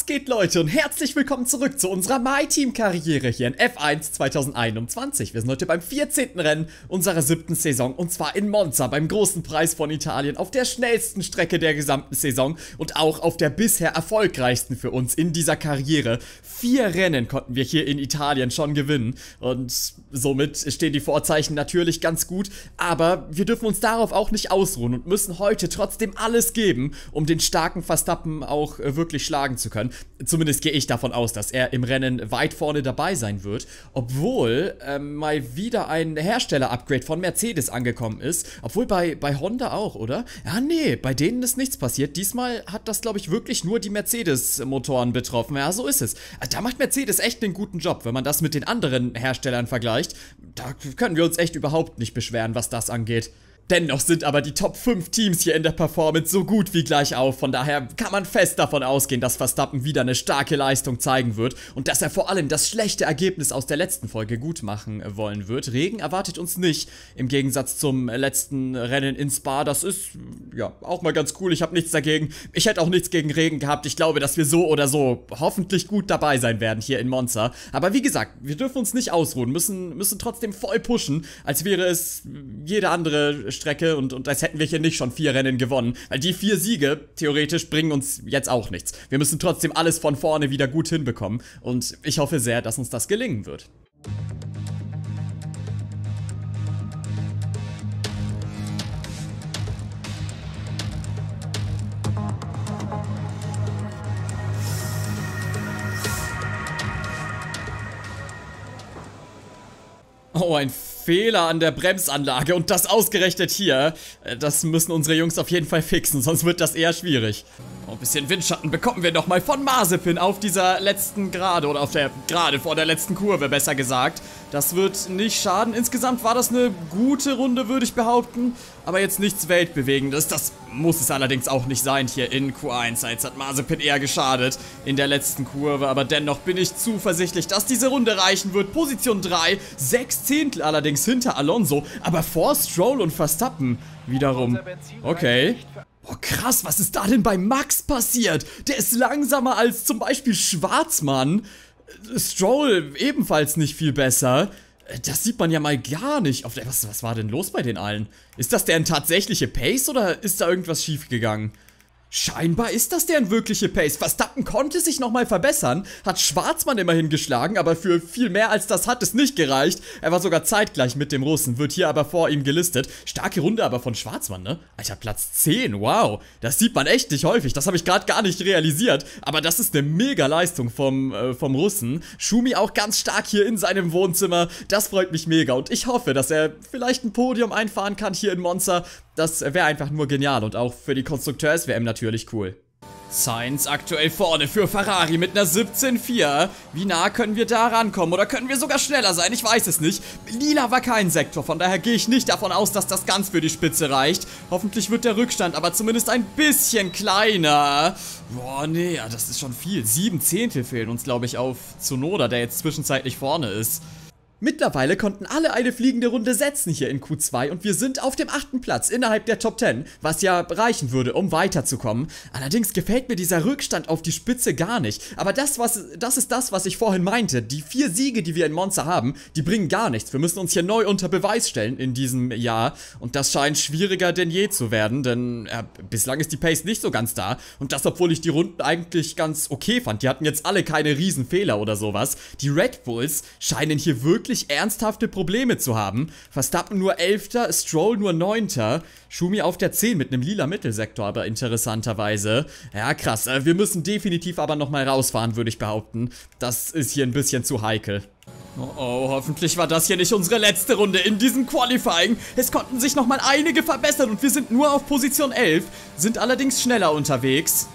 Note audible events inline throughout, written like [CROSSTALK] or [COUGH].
Was geht Leute und herzlich willkommen zurück zu unserer MyTeam-Karriere hier in F1 2021. Wir sind heute beim 14. Rennen unserer siebten Saison und zwar in Monza beim großen Preis von Italien auf der schnellsten Strecke der gesamten Saison und auch auf der bisher erfolgreichsten für uns in dieser Karriere. Vier Rennen konnten wir hier in Italien schon gewinnen und somit stehen die Vorzeichen natürlich ganz gut, aber wir dürfen uns darauf auch nicht ausruhen und müssen heute trotzdem alles geben, um den starken Verstappen auch wirklich schlagen schlagen zu können. Zumindest gehe ich davon aus, dass er im Rennen weit vorne dabei sein wird. Obwohl ähm, mal wieder ein Hersteller-Upgrade von Mercedes angekommen ist. Obwohl bei, bei Honda auch, oder? Ja, nee, bei denen ist nichts passiert. Diesmal hat das, glaube ich, wirklich nur die Mercedes-Motoren betroffen. Ja, so ist es. Da macht Mercedes echt einen guten Job, wenn man das mit den anderen Herstellern vergleicht. Da können wir uns echt überhaupt nicht beschweren, was das angeht. Dennoch sind aber die Top 5 Teams hier in der Performance so gut wie gleich auf. Von daher kann man fest davon ausgehen, dass Verstappen wieder eine starke Leistung zeigen wird und dass er vor allem das schlechte Ergebnis aus der letzten Folge gut machen wollen wird. Regen erwartet uns nicht, im Gegensatz zum letzten Rennen in Spa. Das ist, ja, auch mal ganz cool. Ich habe nichts dagegen. Ich hätte auch nichts gegen Regen gehabt. Ich glaube, dass wir so oder so hoffentlich gut dabei sein werden hier in Monza. Aber wie gesagt, wir dürfen uns nicht ausruhen, müssen, müssen trotzdem voll pushen, als wäre es jede andere Strecke und, und als hätten wir hier nicht schon vier Rennen gewonnen. Weil die vier Siege, theoretisch, bringen uns jetzt auch nichts. Wir müssen trotzdem alles von vorne wieder gut hinbekommen. Und ich hoffe sehr, dass uns das gelingen wird. Oh, ein Fehler an der Bremsanlage und das ausgerechnet hier. Äh, das müssen unsere Jungs auf jeden Fall fixen, sonst wird das eher schwierig. Ein bisschen Windschatten bekommen wir nochmal von Mazepin auf dieser letzten Gerade oder auf der Gerade vor der letzten Kurve, besser gesagt. Das wird nicht schaden. Insgesamt war das eine gute Runde, würde ich behaupten. Aber jetzt nichts Weltbewegendes. Das muss es allerdings auch nicht sein hier in Q1. Jetzt hat Mazepin eher geschadet in der letzten Kurve. Aber dennoch bin ich zuversichtlich, dass diese Runde reichen wird. Position 3, 6 Zehntel allerdings hinter Alonso. Aber vor Stroll und Verstappen wiederum. Okay. Boah, krass, was ist da denn bei Max passiert? Der ist langsamer als zum Beispiel Schwarzmann. Stroll ebenfalls nicht viel besser. Das sieht man ja mal gar nicht. Was, was war denn los bei den allen? Ist das deren tatsächliche Pace oder ist da irgendwas schiefgegangen? Scheinbar ist das deren wirkliche Pace. Verstappen konnte sich nochmal verbessern, hat Schwarzmann immerhin geschlagen, aber für viel mehr als das hat es nicht gereicht. Er war sogar zeitgleich mit dem Russen, wird hier aber vor ihm gelistet. Starke Runde aber von Schwarzmann, ne? Alter, Platz 10, wow. Das sieht man echt nicht häufig, das habe ich gerade gar nicht realisiert. Aber das ist eine mega Leistung vom, äh, vom Russen. Schumi auch ganz stark hier in seinem Wohnzimmer. Das freut mich mega und ich hoffe, dass er vielleicht ein Podium einfahren kann hier in Monza. Das wäre einfach nur genial und auch für die Konstrukteurs-WM natürlich cool. Sainz aktuell vorne für Ferrari mit einer 17.4. Wie nah können wir da rankommen? Oder können wir sogar schneller sein? Ich weiß es nicht. Lila war kein Sektor, von daher gehe ich nicht davon aus, dass das ganz für die Spitze reicht. Hoffentlich wird der Rückstand aber zumindest ein bisschen kleiner. Boah, nee, das ist schon viel. Sieben Zehntel fehlen uns, glaube ich, auf Zunoda, der jetzt zwischenzeitlich vorne ist. Mittlerweile konnten alle eine fliegende Runde setzen hier in Q2 und wir sind auf dem achten Platz innerhalb der Top 10, was ja reichen würde, um weiterzukommen. Allerdings gefällt mir dieser Rückstand auf die Spitze gar nicht. Aber das, was, das ist das, was ich vorhin meinte. Die vier Siege, die wir in Monza haben, die bringen gar nichts. Wir müssen uns hier neu unter Beweis stellen in diesem Jahr und das scheint schwieriger denn je zu werden, denn äh, bislang ist die Pace nicht so ganz da und das, obwohl ich die Runden eigentlich ganz okay fand. Die hatten jetzt alle keine Riesenfehler oder sowas. Die Red Bulls scheinen hier wirklich wirklich ernsthafte Probleme zu haben. Verstappen nur 11. Stroll nur 9. Schumi auf der 10 mit einem lila Mittelsektor, aber interessanterweise. Ja, krass. Äh, wir müssen definitiv aber nochmal rausfahren, würde ich behaupten. Das ist hier ein bisschen zu heikel. Oh, oh, hoffentlich war das hier nicht unsere letzte Runde in diesem Qualifying. Es konnten sich nochmal einige verbessern und wir sind nur auf Position 11, sind allerdings schneller unterwegs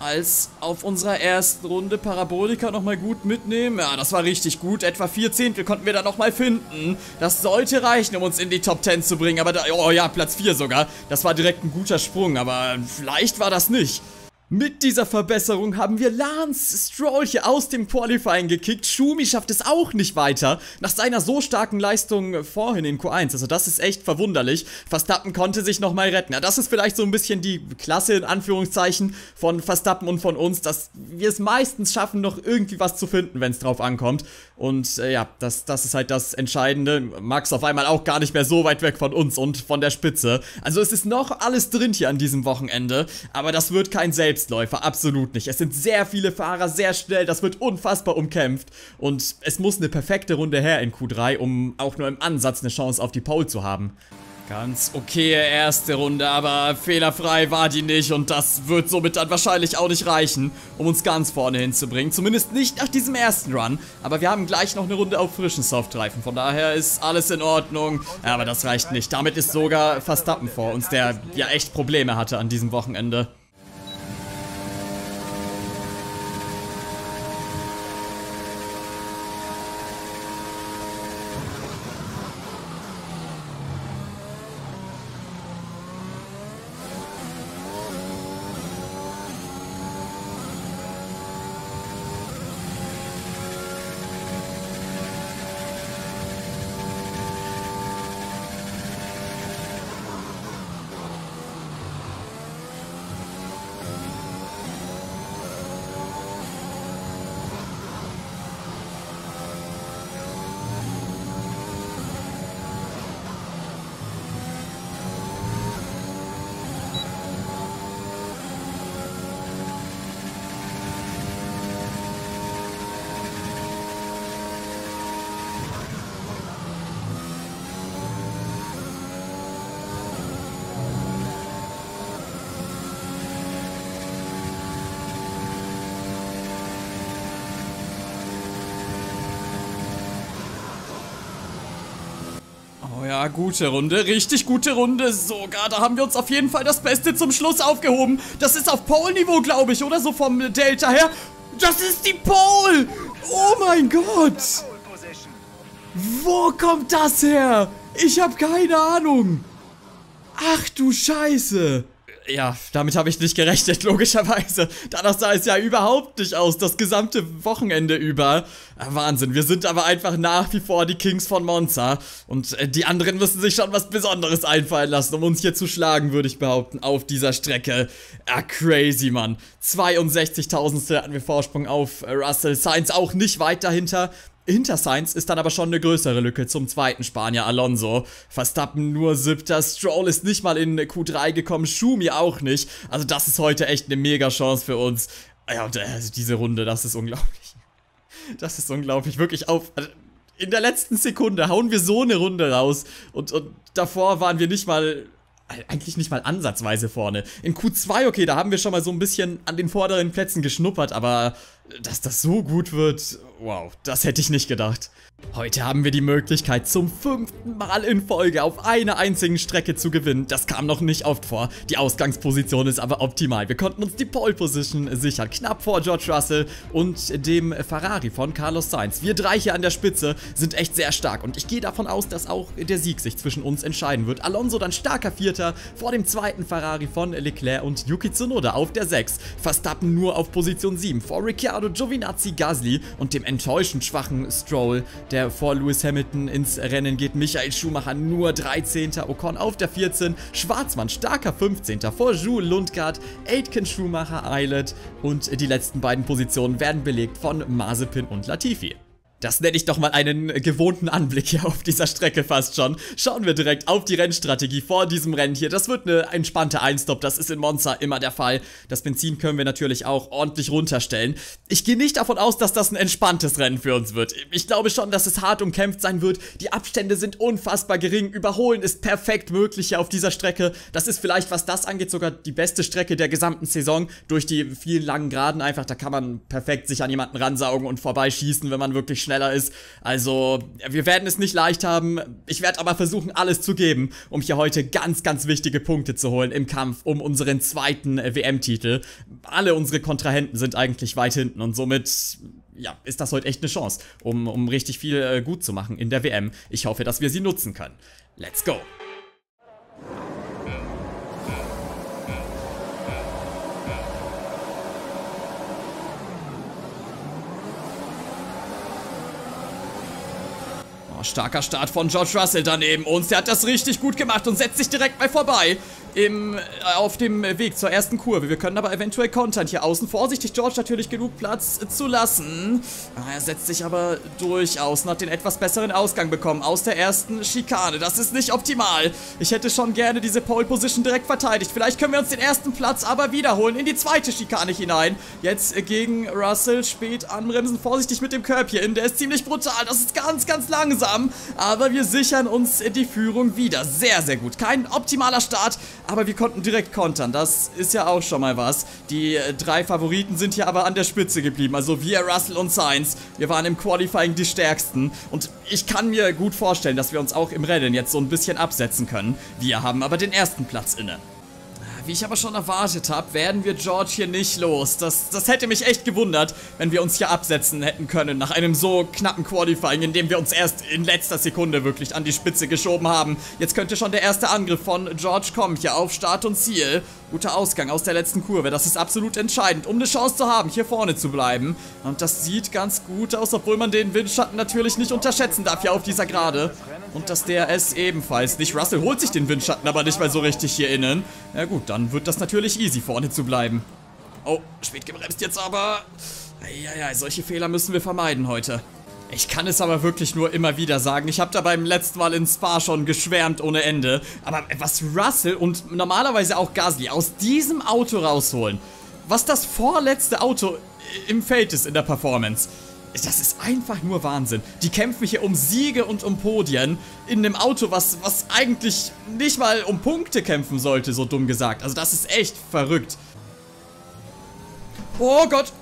als auf unserer ersten Runde Parabolika nochmal gut mitnehmen. Ja, das war richtig gut. Etwa vier Zehntel konnten wir da nochmal finden. Das sollte reichen, um uns in die Top 10 zu bringen. Aber da, oh ja, Platz 4 sogar. Das war direkt ein guter Sprung, aber vielleicht war das nicht. Mit dieser Verbesserung haben wir Lance Stroll hier aus dem Qualifying gekickt. Schumi schafft es auch nicht weiter. Nach seiner so starken Leistung vorhin in Q1. Also das ist echt verwunderlich. Verstappen konnte sich nochmal retten. Ja, das ist vielleicht so ein bisschen die Klasse in Anführungszeichen von Verstappen und von uns, dass wir es meistens schaffen, noch irgendwie was zu finden, wenn es drauf ankommt. Und äh, ja, das, das ist halt das Entscheidende. Max auf einmal auch gar nicht mehr so weit weg von uns und von der Spitze. Also es ist noch alles drin hier an diesem Wochenende. Aber das wird kein Selbst Selbstläufer, absolut nicht. Es sind sehr viele Fahrer, sehr schnell, das wird unfassbar umkämpft. Und es muss eine perfekte Runde her in Q3, um auch nur im Ansatz eine Chance auf die Pole zu haben. Ganz okay erste Runde, aber fehlerfrei war die nicht und das wird somit dann wahrscheinlich auch nicht reichen, um uns ganz vorne hinzubringen. Zumindest nicht nach diesem ersten Run, aber wir haben gleich noch eine Runde auf frischen Softreifen, von daher ist alles in Ordnung. Aber das reicht nicht. Damit ist sogar Verstappen vor uns, der ja echt Probleme hatte an diesem Wochenende. Gute Runde. Richtig gute Runde. Sogar, da haben wir uns auf jeden Fall das Beste zum Schluss aufgehoben. Das ist auf Pole-Niveau, glaube ich, oder so vom Delta her. Das ist die Pole! Oh mein Gott! Wo kommt das her? Ich habe keine Ahnung. Ach du Scheiße ja, damit habe ich nicht gerechnet, logischerweise. Danach sah es ja überhaupt nicht aus, das gesamte Wochenende über. Wahnsinn, wir sind aber einfach nach wie vor die Kings von Monza. Und äh, die anderen müssen sich schon was Besonderes einfallen lassen, um uns hier zu schlagen, würde ich behaupten, auf dieser Strecke. Ah, crazy, Mann. 62.000 hatten wir Vorsprung auf äh, Russell Sainz, auch nicht weit dahinter. Hinter Sainz ist dann aber schon eine größere Lücke zum zweiten Spanier Alonso. Verstappen nur siebter, Stroll ist nicht mal in Q3 gekommen, Schumi auch nicht. Also das ist heute echt eine mega Chance für uns. Ja, und äh, diese Runde, das ist unglaublich. [LAUGHS] Das ist unglaublich, wirklich auf... Also in der letzten Sekunde hauen wir so eine Runde raus und, und davor waren wir nicht mal eigentlich nicht mal ansatzweise vorne. In Q2, okay, da haben wir schon mal so ein bisschen an den vorderen Plätzen geschnuppert, aber dass das so gut wird, wow, das hätte ich nicht gedacht. Heute haben wir die Möglichkeit, zum fünften Mal in Folge auf einer einzigen Strecke zu gewinnen. Das kam noch nicht oft vor. Die Ausgangsposition ist aber optimal. Wir konnten uns die Pole Position sichern, knapp vor George Russell und dem Ferrari von Carlos Sainz. Wir drei hier an der Spitze sind echt sehr stark und ich gehe davon aus, dass auch der Sieg sich zwischen uns entscheiden wird. Alonso dann starker Vierter vor dem zweiten Ferrari von Leclerc und Yuki Tsunoda auf der 6. Verstappen nur auf Position 7 vor Ricciardo, Giovinazzi, Gasly und dem enttäuschend schwachen Stroll, der vor Lewis Hamilton ins Rennen geht. Michael Schumacher nur 13. Ocon auf der 14. Schwarzmann starker 15. vor Jules Lundgaard, Aitken Schumacher, Eilert und die letzten beiden Positionen werden belegt von Mazepin und Latifi. Das nenne ich doch mal einen gewohnten Anblick hier auf dieser Strecke fast schon. Schauen wir direkt auf die Rennstrategie vor diesem Rennen hier. Das wird eine entspannte Einstop, das ist in Monza immer der Fall. Das Benzin können wir natürlich auch ordentlich runterstellen. Ich gehe nicht davon aus, dass das ein entspanntes Rennen für uns wird. Ich glaube schon, dass es hart umkämpft sein wird. Die Abstände sind unfassbar gering. Überholen ist perfekt möglich hier auf dieser Strecke. Das ist vielleicht, was das angeht, sogar die beste Strecke der gesamten Saison. Durch die vielen langen Geraden einfach, da kann man perfekt sich an jemanden ransaugen und vorbeischießen, wenn man wirklich schnell schneller ist. Also, wir werden es nicht leicht haben. Ich werde aber versuchen, alles zu geben, um hier heute ganz, ganz wichtige Punkte zu holen im Kampf um unseren zweiten äh, WM-Titel. Alle unsere Kontrahenten sind eigentlich weit hinten und somit ja, ist das heute echt eine Chance, um, um richtig viel äh, gut zu machen in der WM. Ich hoffe, dass wir sie nutzen können. Let's go! Starker Start von George Russell daneben uns. Der hat das richtig gut gemacht und setzt sich direkt mal vorbei im, äh, auf dem Weg zur ersten Kurve. Wir können aber eventuell kontern. Hier außen vorsichtig George natürlich genug Platz zu lassen. Ah, er setzt sich aber durchaus und hat den etwas besseren Ausgang bekommen aus der ersten Schikane. Das ist nicht optimal. Ich hätte schon gerne diese Pole Position direkt verteidigt. Vielleicht können wir uns den ersten Platz aber wiederholen in die zweite Schikane hinein. Jetzt gegen Russell spät anbremsen. Vorsichtig mit dem Curb hier in. Der ist ziemlich brutal. Das ist ganz, ganz langsam. Aber wir sichern uns die Führung wieder. Sehr, sehr gut. Kein optimaler Start, aber wir konnten direkt kontern. Das ist ja auch schon mal was. Die äh, drei Favoriten sind hier aber an der Spitze geblieben. Also wir, Russell und Sainz. Wir waren im Qualifying die stärksten. Und ich kann mir gut vorstellen, dass wir uns auch im Rennen jetzt so ein bisschen absetzen können. Wir haben aber den ersten Platz inne. Wie ich aber schon erwartet habe, werden wir George hier nicht los. Das, das hätte mich echt gewundert, wenn wir uns hier absetzen hätten können nach einem so knappen Qualifying, in dem wir uns erst in letzter Sekunde wirklich an die Spitze geschoben haben. Jetzt könnte schon der erste Angriff von George kommen, hier auf Start und Ziel. Guter Ausgang aus der letzten Kurve, das ist absolut entscheidend, um eine Chance zu haben, hier vorne zu bleiben. Und das sieht ganz gut aus, obwohl man den Windschatten natürlich nicht unterschätzen darf hier auf dieser Gerade. Und das DRS ebenfalls nicht. Russell holt sich den Windschatten aber nicht mal so richtig hier innen. Ja gut, dann wird das natürlich easy, vorne zu bleiben. Oh, spät gebremst jetzt aber. Ja, solche Fehler müssen wir vermeiden heute. Ich kann es aber wirklich nur immer wieder sagen. Ich habe da beim letzten Mal in Spa schon geschwärmt ohne Ende. Aber was Russell und normalerweise auch Gasly aus diesem Auto rausholen, was das vorletzte Auto im Feld ist in der Performance, das ist einfach nur Wahnsinn. Die kämpfen hier um Siege und um Podien in einem Auto, was, was eigentlich nicht mal um Punkte kämpfen sollte, so dumm gesagt. Also das ist echt verrückt. Oh Gott,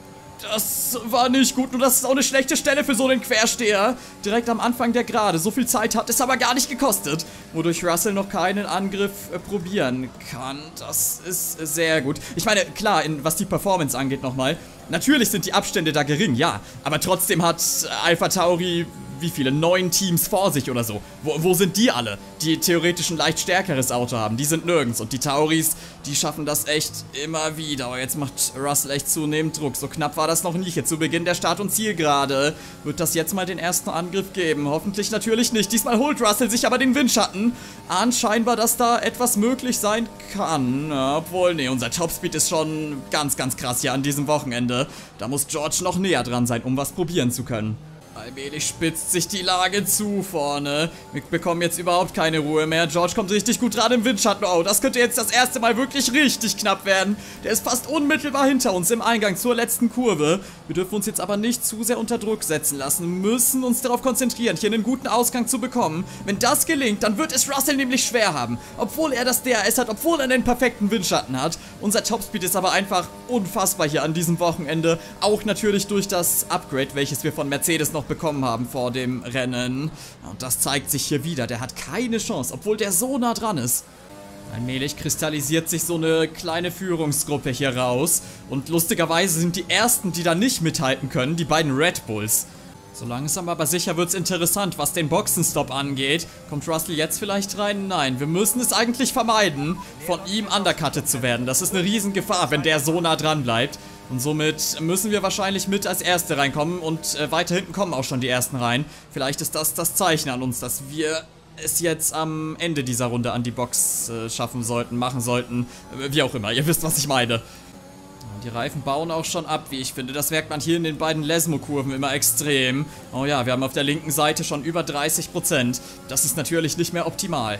das war nicht gut. Nur das ist auch eine schlechte Stelle für so einen Quersteher. Direkt am Anfang der Gerade. So viel Zeit hat es aber gar nicht gekostet. Wodurch Russell noch keinen Angriff äh, probieren kann. Das ist sehr gut. Ich meine, klar, in, was die Performance angeht nochmal. Natürlich sind die Abstände da gering, ja. Aber trotzdem hat Alpha Tauri wie viele, neun Teams vor sich oder so. Wo, wo sind die alle, die theoretisch ein leicht stärkeres Auto haben? Die sind nirgends. Und die Tauris, die schaffen das echt immer wieder. Aber jetzt macht Russell echt zunehmend Druck. So knapp war das noch nicht. Jetzt zu Beginn der Start- und Zielgerade. Wird das jetzt mal den ersten Angriff geben? Hoffentlich natürlich nicht. Diesmal holt Russell sich aber den Windschatten. Anscheinbar, dass da etwas möglich sein kann. Obwohl, nee, unser Topspeed ist schon ganz, ganz krass hier an diesem Wochenende. Da muss George noch näher dran sein, um was probieren zu können. Allmählich spitzt sich die Lage zu vorne. Wir bekommen jetzt überhaupt keine Ruhe mehr. George kommt richtig gut dran im Windschatten. Oh, das könnte jetzt das erste Mal wirklich richtig knapp werden. Der ist fast unmittelbar hinter uns im Eingang zur letzten Kurve. Wir dürfen uns jetzt aber nicht zu sehr unter Druck setzen lassen. Müssen uns darauf konzentrieren, hier einen guten Ausgang zu bekommen. Wenn das gelingt, dann wird es Russell nämlich schwer haben. Obwohl er das DRS hat, obwohl er den perfekten Windschatten hat. Unser Topspeed ist aber einfach unfassbar hier an diesem Wochenende. Auch natürlich durch das Upgrade, welches wir von Mercedes noch bekommen haben vor dem Rennen. Und das zeigt sich hier wieder. Der hat keine Chance, obwohl der so nah dran ist. Allmählich kristallisiert sich so eine kleine Führungsgruppe hier raus. Und lustigerweise sind die ersten, die da nicht mithalten können, die beiden Red Bulls. So langsam aber sicher wird es interessant, was den Boxenstopp angeht. Kommt Russell jetzt vielleicht rein? Nein, wir müssen es eigentlich vermeiden, von ihm undercutted zu werden. Das ist eine Riesengefahr, wenn der so nah dran bleibt. Und somit müssen wir wahrscheinlich mit als Erste reinkommen und äh, weiter hinten kommen auch schon die Ersten rein. Vielleicht ist das das Zeichen an uns, dass wir es jetzt am Ende dieser Runde an die Box äh, schaffen sollten, machen sollten. Äh, wie auch immer, ihr wisst, was ich meine. Die Reifen bauen auch schon ab, wie ich finde. Das merkt man hier in den beiden Lesmo-Kurven immer extrem. Oh ja, wir haben auf der linken Seite schon über 30%. Das ist natürlich nicht mehr optimal.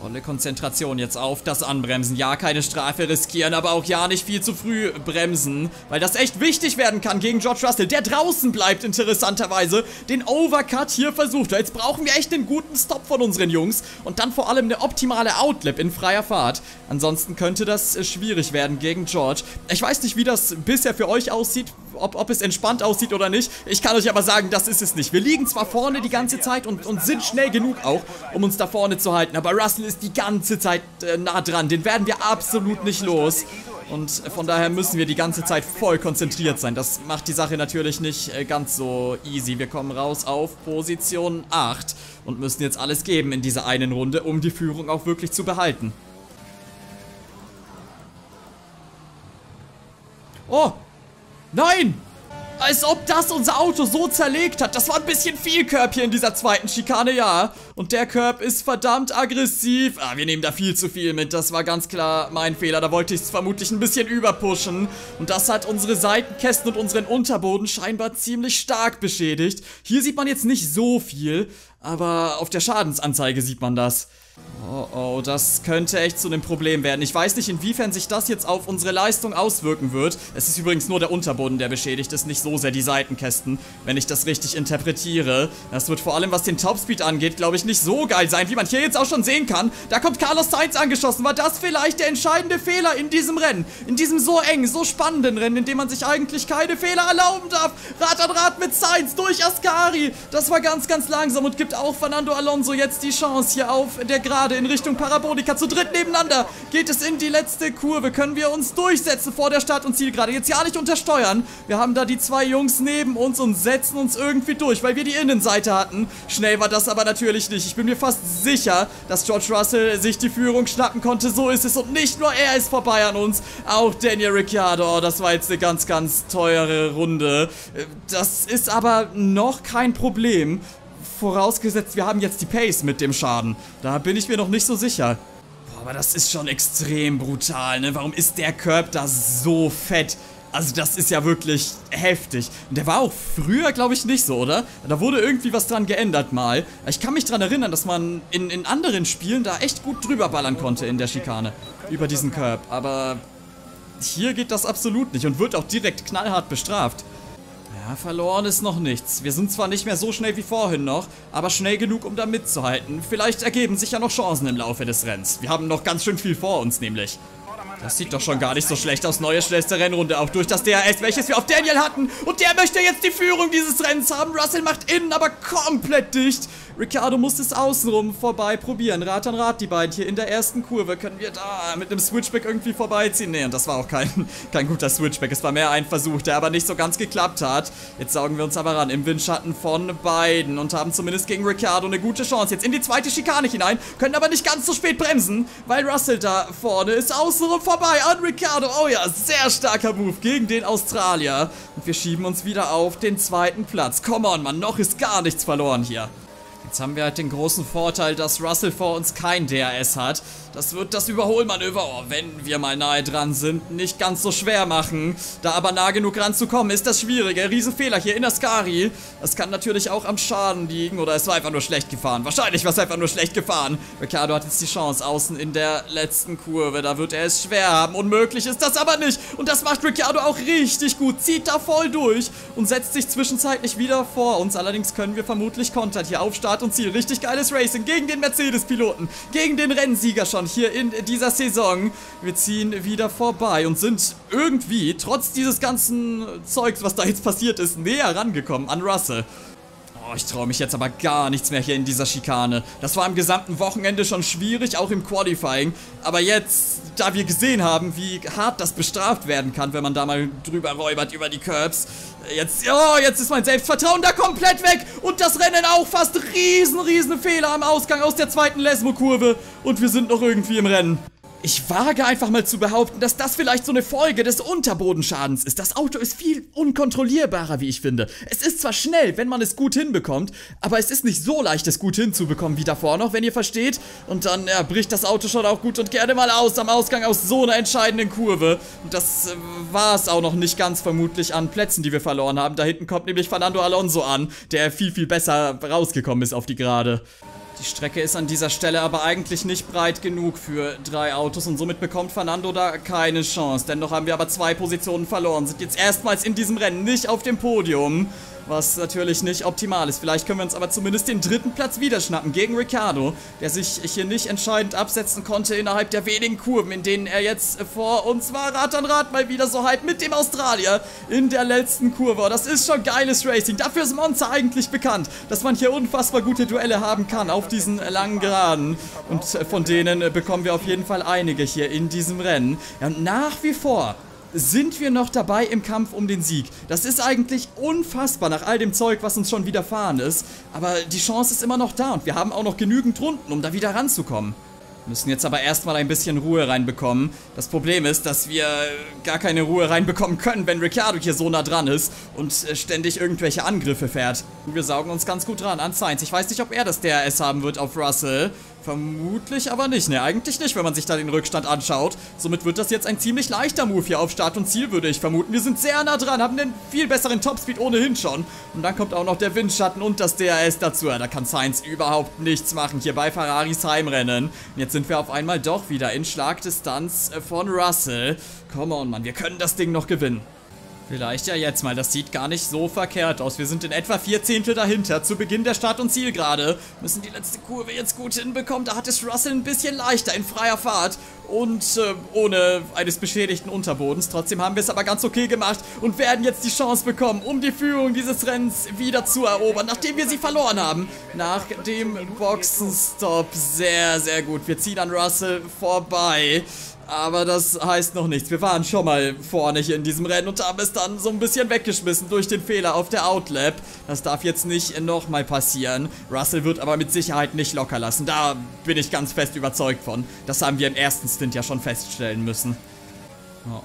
Volle Konzentration jetzt auf das Anbremsen. Ja, keine Strafe riskieren, aber auch ja nicht viel zu früh bremsen, weil das echt wichtig werden kann gegen George Russell, der draußen bleibt, interessanterweise. Den Overcut hier versucht. Jetzt brauchen wir echt einen guten Stop von unseren Jungs und dann vor allem eine optimale Outlap in freier Fahrt. Ansonsten könnte das äh, schwierig werden gegen George. Ich weiß nicht, wie das bisher für euch aussieht, ob, ob es entspannt aussieht oder nicht. Ich kann euch aber sagen, das ist es nicht. Wir liegen zwar vorne die ganze Zeit und, und sind schnell genug auch, um uns da vorne zu halten, aber Russell ist die ganze Zeit äh, nah dran. Den werden wir absolut nicht los. Und von daher müssen wir die ganze Zeit voll konzentriert sein. Das macht die Sache natürlich nicht äh, ganz so easy. Wir kommen raus auf Position 8 und müssen jetzt alles geben in dieser einen Runde, um die Führung auch wirklich zu behalten. Oh! Nein! Als ob das unser Auto so zerlegt hat. Das war ein bisschen viel Curb hier in dieser zweiten Schikane, ja. Und der Curb ist verdammt aggressiv. Ah, wir nehmen da viel zu viel mit. Das war ganz klar mein Fehler. Da wollte ich es vermutlich ein bisschen überpushen. Und das hat unsere Seitenkästen und unseren Unterboden scheinbar ziemlich stark beschädigt. Hier sieht man jetzt nicht so viel, aber auf der Schadensanzeige sieht man das. Oh oh, das könnte echt zu einem Problem werden. Ich weiß nicht, inwiefern sich das jetzt auf unsere Leistung auswirken wird. Es ist übrigens nur der Unterboden, der beschädigt ist, nicht so sehr die Seitenkästen, wenn ich das richtig interpretiere. Das wird vor allem, was den Topspeed angeht, glaube ich, nicht so geil sein, wie man hier jetzt auch schon sehen kann. Da kommt Carlos Sainz angeschossen. War das vielleicht der entscheidende Fehler in diesem Rennen? In diesem so engen, so spannenden Rennen, in dem man sich eigentlich keine Fehler erlauben darf. Rad an Rad mit Sainz durch Ascari. Das war ganz, ganz langsam und gibt auch Fernando Alonso jetzt die Chance hier auf der gerade in Richtung Parabolika. Zu dritt nebeneinander geht es in die letzte Kurve. Können wir uns durchsetzen vor der Start- und Zielgerade. Jetzt ja nicht untersteuern. Wir haben da die zwei Jungs neben uns und setzen uns irgendwie durch, weil wir die Innenseite hatten. Schnell war das aber natürlich nicht. Ich bin mir fast sicher, dass George Russell sich die Führung schnappen konnte. So ist es. Und nicht nur er ist vorbei an uns. Auch Daniel Ricciardo. Das war jetzt eine ganz, ganz teure Runde. Das ist aber noch kein Problem vorausgesetzt, wir haben jetzt die Pace mit dem Schaden. Da bin ich mir noch nicht so sicher. Boah, aber das ist schon extrem brutal, ne? Warum ist der Curb da so fett? Also das ist ja wirklich heftig. Und der war auch früher, glaube ich, nicht so, oder? Da wurde irgendwie was dran geändert mal. Ich kann mich dran erinnern, dass man in, in anderen Spielen da echt gut drüber ballern konnte in der Schikane. Über diesen Curb. Aber hier geht das absolut nicht und wird auch direkt knallhart bestraft. Verloren ist noch nichts. Wir sind zwar nicht mehr so schnell wie vorhin noch, aber schnell genug, um da mitzuhalten. Vielleicht ergeben sich ja noch Chancen im Laufe des Rennens. Wir haben noch ganz schön viel vor uns nämlich. Das sieht doch schon gar nicht so schlecht aus. Neue schnellste Rennrunde, auch durch das DRS, welches wir auf Daniel hatten. Und der möchte jetzt die Führung dieses Rennens haben. Russell macht innen aber komplett dicht. Ricardo muss es außenrum vorbei probieren. Rad an Rad, die beiden hier in der ersten Kurve. Können wir da mit einem Switchback irgendwie vorbeiziehen? Nee, und das war auch kein, [LAUGHS] kein guter Switchback. Es war mehr ein Versuch, der aber nicht so ganz geklappt hat. Jetzt saugen wir uns aber ran im Windschatten von beiden und haben zumindest gegen Ricardo eine gute Chance. Jetzt in die zweite Schikane hinein, können aber nicht ganz so spät bremsen, weil Russell da vorne ist außenrum vorbei an Ricardo. Oh ja, sehr starker Move gegen den Australier. Und wir schieben uns wieder auf den zweiten Platz. Come on, Mann, noch ist gar nichts verloren hier. Jetzt haben wir halt den großen Vorteil, dass Russell vor uns kein DRS hat. Das wird das Überholmanöver, oh, wenn wir mal nahe dran sind, nicht ganz so schwer machen. Da aber nah genug ranzukommen, ist das schwierige. Riesenfehler hier in Ascari. Das kann natürlich auch am Schaden liegen oder es war einfach nur schlecht gefahren. Wahrscheinlich war es einfach nur schlecht gefahren. Ricardo hat jetzt die Chance außen in der letzten Kurve. Da wird er es schwer haben. Unmöglich ist das aber nicht. Und das macht Ricardo auch richtig gut. Zieht da voll durch und setzt sich zwischenzeitlich wieder vor uns. Allerdings können wir vermutlich kontern. Hier auf Start und Ziel. Richtig geiles Racing gegen den Mercedes-Piloten. Gegen den Rennsieger schon hier in dieser Saison. Wir ziehen wieder vorbei und sind irgendwie, trotz dieses ganzen Zeugs, was da jetzt passiert ist, näher rangekommen an Russell. Oh, ich traue mich jetzt aber gar nichts mehr hier in dieser Schikane. Das war am gesamten Wochenende schon schwierig, auch im Qualifying. Aber jetzt, da wir gesehen haben, wie hart das bestraft werden kann, wenn man da mal drüber räubert über die Curbs. Jetzt, oh, jetzt ist mein Selbstvertrauen da komplett weg. Und das Rennen auch fast riesen, riesen Fehler am Ausgang aus der zweiten Lesmo-Kurve. Und wir sind noch irgendwie im Rennen. Ich wage einfach mal zu behaupten, dass das vielleicht so eine Folge des Unterbodenschadens ist. Das Auto ist viel unkontrollierbarer, wie ich finde. Es ist zwar schnell, wenn man es gut hinbekommt, aber es ist nicht so leicht, es gut hinzubekommen wie davor noch, wenn ihr versteht. Und dann ja, bricht das Auto schon auch gut und gerne mal aus am Ausgang aus so einer entscheidenden Kurve. Und das äh, war es auch noch nicht ganz vermutlich an Plätzen, die wir verloren haben. Da hinten kommt nämlich Fernando Alonso an, der viel, viel besser rausgekommen ist auf die Gerade. Die Strecke ist an dieser Stelle aber eigentlich nicht breit genug für drei Autos und somit bekommt Fernando da keine Chance. Dennoch haben wir aber zwei Positionen verloren, sind jetzt erstmals in diesem Rennen nicht auf dem Podium was natürlich nicht optimal ist. Vielleicht können wir uns aber zumindest den dritten Platz wieder schnappen gegen Ricardo, der sich hier nicht entscheidend absetzen konnte innerhalb der wenigen Kurven, in denen er jetzt vor uns war. Rad an Rad mal wieder so halb mit dem Australier in der letzten Kurve. Das ist schon geiles Racing. Dafür ist Monza eigentlich bekannt, dass man hier unfassbar gute Duelle haben kann auf diesen langen Geraden. Und von denen bekommen wir auf jeden Fall einige hier in diesem Rennen. Ja, und nach wie vor sind wir noch dabei im Kampf um den Sieg. Das ist eigentlich unfassbar nach all dem Zeug, was uns schon widerfahren ist. Aber die Chance ist immer noch da und wir haben auch noch genügend Runden, um da wieder ranzukommen. Müssen jetzt aber erstmal ein bisschen Ruhe reinbekommen. Das Problem ist, dass wir gar keine Ruhe reinbekommen können, wenn Ricciardo hier so nah dran ist und äh, ständig irgendwelche Angriffe fährt. Wir saugen uns ganz gut dran an Sainz. Ich weiß nicht, ob er das DRS haben wird auf Russell. Vermutlich aber nicht, ne? Eigentlich nicht, wenn man sich da den Rückstand anschaut. Somit wird das jetzt ein ziemlich leichter Move hier auf Start und Ziel, würde ich vermuten. Wir sind sehr nah dran, haben einen viel besseren Topspeed ohnehin schon. Und dann kommt auch noch der Windschatten und das DRS dazu. Ja, da kann Sainz überhaupt nichts machen hier bei Ferraris Heimrennen. Jetzt sind wir auf einmal doch wieder in Schlagdistanz von Russell. Come on, Mann, wir können das Ding noch gewinnen. Vielleicht ja jetzt mal, das sieht gar nicht so verkehrt aus. Wir sind in etwa vier Zehntel dahinter, zu Beginn der Start- und Zielgerade. Müssen die letzte Kurve jetzt gut hinbekommen, da hat es Russell ein bisschen leichter in freier Fahrt und äh, ohne eines beschädigten Unterbodens. Trotzdem haben wir es aber ganz okay gemacht und werden jetzt die Chance bekommen, um die Führung dieses Rennens wieder zu erobern, nachdem wir sie verloren haben. Nach dem Boxenstopp. Sehr, sehr gut. Wir ziehen an Russell vorbei. Aber das heißt noch nichts. Wir waren schon mal vorne hier in diesem Rennen und haben es dann so ein bisschen weggeschmissen durch den Fehler auf der Outlap. Das darf jetzt nicht nochmal passieren. Russell wird aber mit Sicherheit nicht locker lassen. Da bin ich ganz fest überzeugt von. Das haben wir im ersten Stint ja schon feststellen müssen.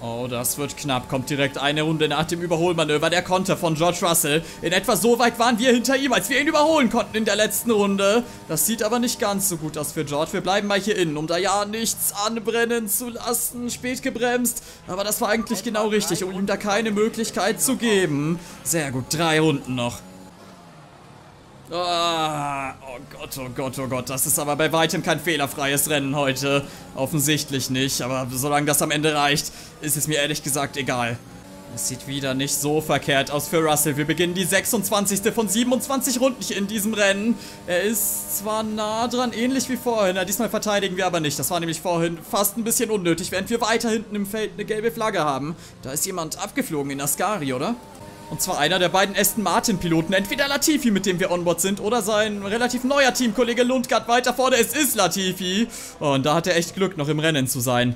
Oh, oh, das wird knapp. Kommt direkt eine Runde nach dem Überholmanöver. Der Konter von George Russell. In etwa so weit waren wir hinter ihm, als wir ihn überholen konnten in der letzten Runde. Das sieht aber nicht ganz so gut aus für George. Wir bleiben mal hier innen, um da ja nichts anbrennen zu lassen. Spät gebremst. Aber das war eigentlich genau richtig, um ihm da keine Möglichkeit zu geben. Sehr gut, drei Runden noch. Ah, oh Gott, oh Gott, oh Gott. Das ist aber bei weitem kein fehlerfreies Rennen heute. Offensichtlich nicht. Aber solange das am Ende reicht, ist es mir ehrlich gesagt egal. Es sieht wieder nicht so verkehrt aus für Russell. Wir beginnen die 26. von 27 Runden in diesem Rennen. Er ist zwar nah dran, ähnlich wie vorhin. Diesmal verteidigen wir aber nicht. Das war nämlich vorhin fast ein bisschen unnötig, während wir weiter hinten im Feld eine gelbe Flagge haben. Da ist jemand abgeflogen in Ascari, oder? Und zwar einer der beiden Aston Martin Piloten. Entweder Latifi, mit dem wir onboard sind, oder sein relativ neuer Teamkollege Lundgaard weiter vorne. Es ist Latifi. Und da hat er echt Glück, noch im Rennen zu sein.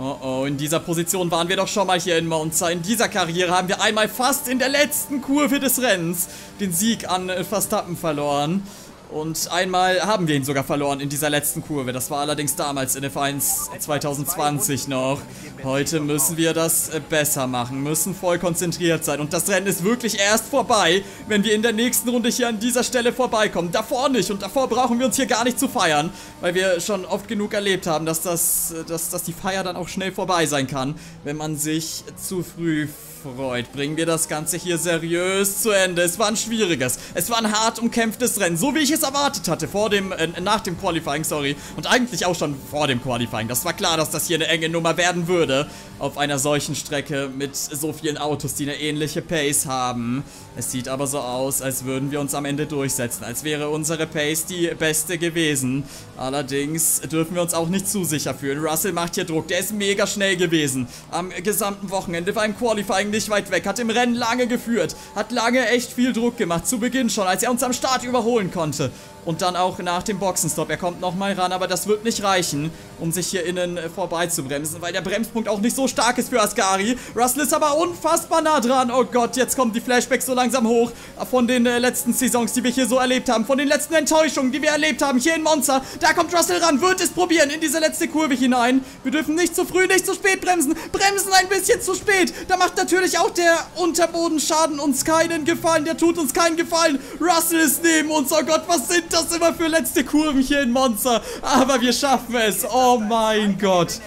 Oh oh, in dieser Position waren wir doch schon mal hier in Monza. In dieser Karriere haben wir einmal fast in der letzten Kurve des Rennens den Sieg an Verstappen verloren. Und einmal haben wir ihn sogar verloren in dieser letzten Kurve. Das war allerdings damals in F1 2020 noch. Heute müssen wir das äh, besser machen, müssen voll konzentriert sein. Und das Rennen ist wirklich erst vorbei, wenn wir in der nächsten Runde hier an dieser Stelle vorbeikommen. Davor nicht und davor brauchen wir uns hier gar nicht zu feiern, weil wir schon oft genug erlebt haben, dass, das, äh, dass, dass die Feier dann auch schnell vorbei sein kann, wenn man sich zu früh Freud, bringen wir das Ganze hier seriös zu Ende. Es war ein schwieriges, es war ein hart umkämpftes Rennen, so wie ich es erwartet hatte, vor dem, äh, nach dem Qualifying, sorry. Und eigentlich auch schon vor dem Qualifying. Das war klar, dass das hier eine enge Nummer werden würde, auf einer solchen Strecke mit so vielen Autos, die eine ähnliche Pace haben. Es sieht aber so aus, als würden wir uns am Ende durchsetzen, als wäre unsere Pace die beste gewesen. Allerdings dürfen wir uns auch nicht zu sicher fühlen. Russell macht hier Druck, der ist mega schnell gewesen. Am gesamten Wochenende war im Qualifying Rang nicht weit weg, hat im Rennen lange geführt, hat lange echt viel Druck gemacht, zu Beginn schon, als er uns am Start überholen konnte. Und dann auch nach dem Boxenstopp. Er kommt nochmal ran, aber das wird nicht reichen, um sich hier innen äh, vorbei zu bremsen, weil der Bremspunkt auch nicht so stark ist für Ascari. Russell ist aber unfassbar nah dran. Oh Gott, jetzt kommen die Flashbacks so langsam hoch von den äh, letzten Saisons, die wir hier so erlebt haben. Von den letzten Enttäuschungen, die wir erlebt haben hier in Monza. Da kommt Russell ran, wird es probieren in diese letzte Kurve hinein. Wir dürfen nicht zu früh, nicht zu spät bremsen. Bremsen ein bisschen zu spät. Da macht natürlich auch der Unterbodenschaden uns keinen Gefallen. Der tut uns keinen Gefallen. Russell ist neben uns. Oh Gott, was sind das? Das immer für letzte Kurven hier in Monster. Aber wir schaffen es. Oh mein Gott.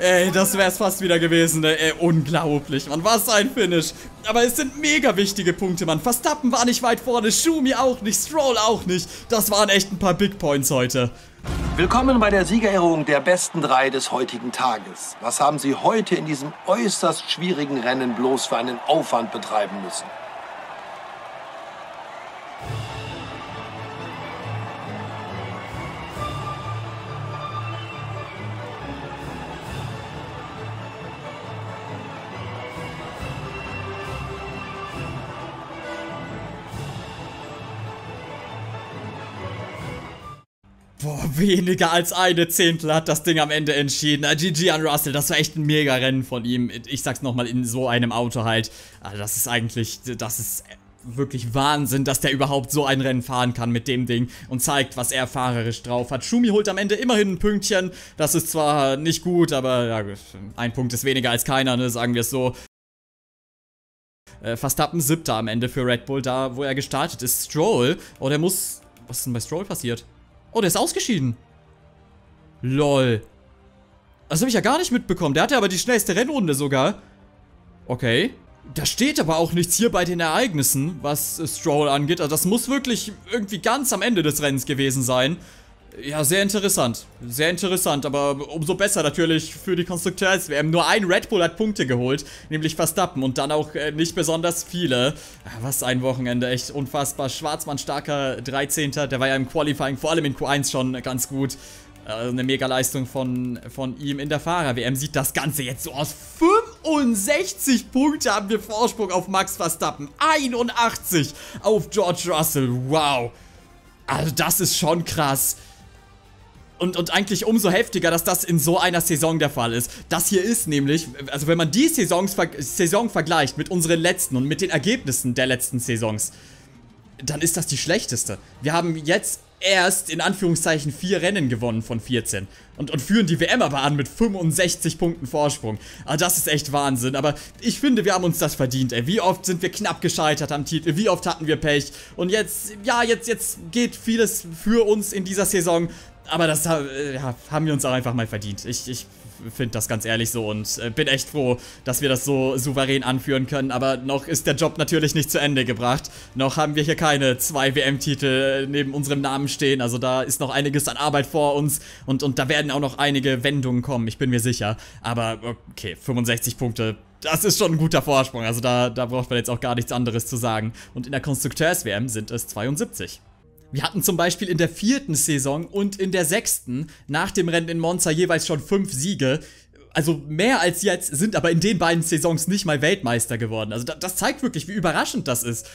Ey, das wäre es fast wieder gewesen, ne? Ey, unglaublich, Mann. Was ein Finish. Aber es sind mega wichtige Punkte, Mann. Verstappen war nicht weit vorne, Schumi auch nicht, Stroll auch nicht. Das waren echt ein paar Big Points heute. Willkommen bei der Siegerehrung der besten drei des heutigen Tages. Was haben Sie heute in diesem äußerst schwierigen Rennen bloß für einen Aufwand betreiben müssen? Boah, weniger als eine Zehntel hat das Ding am Ende entschieden. GG an Russell, das war echt ein mega Rennen von ihm. Ich sag's nochmal, in so einem Auto halt. Also das ist eigentlich, das ist wirklich Wahnsinn, dass der überhaupt so ein Rennen fahren kann mit dem Ding und zeigt, was er fahrerisch drauf hat. Schumi holt am Ende immerhin ein Pünktchen. Das ist zwar nicht gut, aber ja, ein Punkt ist weniger als keiner, ne, sagen wir es so. Äh, Verstappen siebter am Ende für Red Bull, da wo er gestartet ist. Stroll, oh, der muss... Was ist denn bei Stroll passiert? Oh, der ist ausgeschieden. Lol. Das habe ich ja gar nicht mitbekommen. Der hatte aber die schnellste Rennrunde sogar. Okay. Da steht aber auch nichts hier bei den Ereignissen, was Stroll angeht. Also das muss wirklich irgendwie ganz am Ende des Rennens gewesen sein. Ja, sehr interessant. Sehr interessant, aber umso besser natürlich für die Konstrukteurs-WM. Nur ein Red Bull hat Punkte geholt, nämlich Verstappen und dann auch äh, nicht besonders viele. Ah, was ein Wochenende, echt unfassbar. Schwarzmann starker 13. Der war ja im Qualifying, vor allem in Q1 schon ganz gut. Also eine Mega-Leistung von, von ihm in der Fahrer-WM. Sieht das Ganze jetzt so aus. 65 Punkte haben wir Vorsprung auf Max Verstappen. 81 auf George Russell. Wow. Also das ist schon krass. Und, und eigentlich umso heftiger, dass das in so einer Saison der Fall ist. Das hier ist nämlich, also wenn man die Saisons, Saison vergleicht mit unseren letzten und mit den Ergebnissen der letzten Saisons, dann ist das die schlechteste. Wir haben jetzt erst in Anführungszeichen vier Rennen gewonnen von 14 und, und führen die WM aber an mit 65 Punkten Vorsprung. Also das ist echt Wahnsinn, aber ich finde, wir haben uns das verdient, ey. Wie oft sind wir knapp gescheitert am Titel, wie oft hatten wir Pech und jetzt, ja, jetzt, jetzt geht vieles für uns in dieser Saison aber das äh, ja, haben wir uns auch einfach mal verdient. Ich, ich finde das ganz ehrlich so und äh, bin echt froh, dass wir das so souverän anführen können. Aber noch ist der Job natürlich nicht zu Ende gebracht. Noch haben wir hier keine zwei WM-Titel neben unserem Namen stehen. Also da ist noch einiges an Arbeit vor uns und, und da werden auch noch einige Wendungen kommen, ich bin mir sicher. Aber okay, 65 Punkte das ist schon ein guter Vorsprung. Also da, da braucht man jetzt auch gar nichts anderes zu sagen. Und in der Konstrukteurs-WM sind es 72. Wir hatten zum Beispiel in der vierten Saison und in der sechsten nach dem Rennen in Monza jeweils schon fünf Siege also mehr als jetzt, sind aber in den beiden Saisons nicht mal Weltmeister geworden. Also das zeigt wirklich, wie überraschend das ist.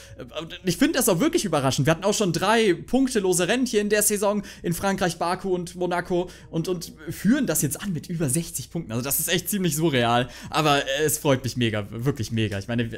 Ich finde das auch wirklich überraschend. Wir hatten auch schon drei punktelose Rennen hier in der Saison in Frankreich, Baku und Monaco und, und führen das jetzt an mit über 60 Punkten. Also das ist echt ziemlich surreal. Aber es freut mich mega, wirklich mega. Ich meine,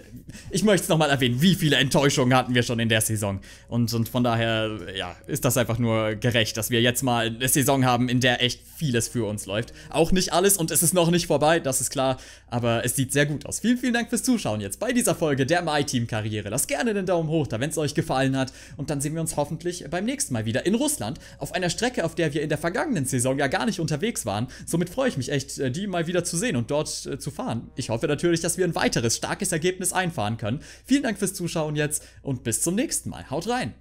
ich möchte es nochmal erwähnen, wie viele Enttäuschungen hatten wir schon in der Saison. Und, und von daher, ja, ist das einfach nur gerecht, dass wir jetzt mal eine Saison haben, in der echt vieles für uns läuft. Auch nicht alles und es ist noch noch nicht vorbei, das ist klar, aber es sieht sehr gut aus. Vielen, vielen Dank fürs Zuschauen jetzt bei dieser Folge der MyTeam-Karriere. Lasst gerne den Daumen hoch da, wenn es euch gefallen hat und dann sehen wir uns hoffentlich beim nächsten Mal wieder in Russland auf einer Strecke, auf der wir in der vergangenen Saison ja gar nicht unterwegs waren. Somit freue ich mich echt, äh, die mal wieder zu sehen und dort äh, zu fahren. Ich hoffe natürlich, dass wir ein weiteres starkes Ergebnis einfahren können. Vielen Dank fürs Zuschauen jetzt und bis zum nächsten Mal. Haut rein!